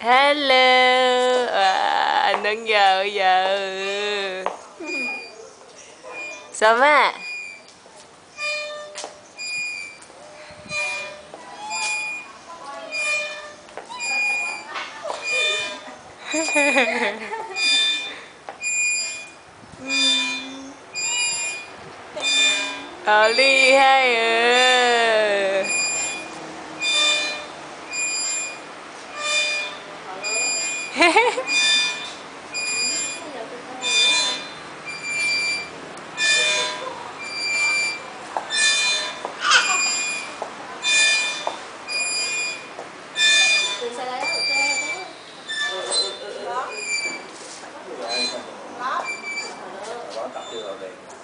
hello. À, anh đang giờ. Giờ ở ly hay. Ừ. Đó. Đó. Đó. Đó. Đó. Đó. Đó. Đó. Đó. Đó. Đó. Đó. Đó.